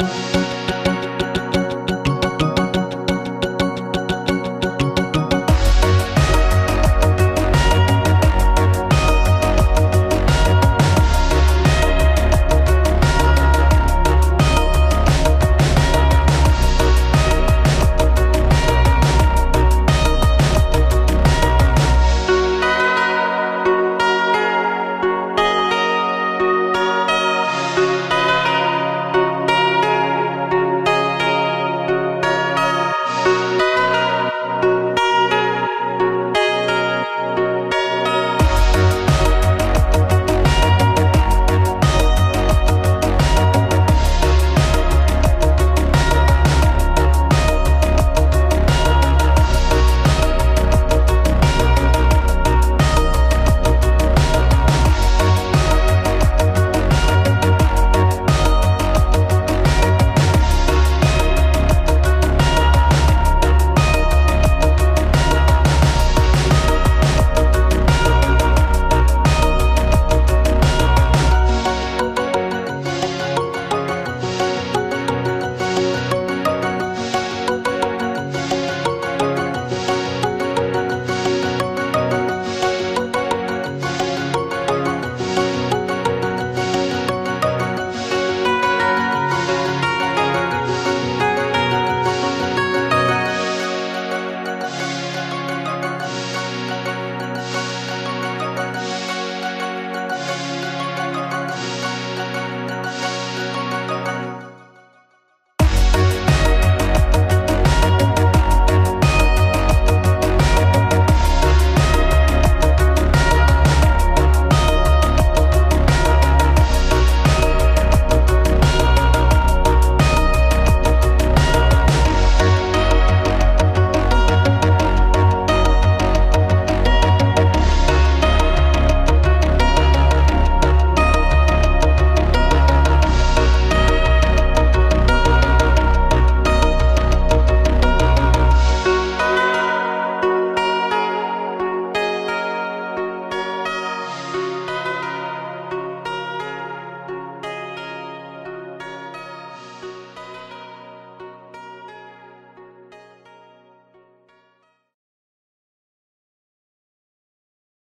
Bye.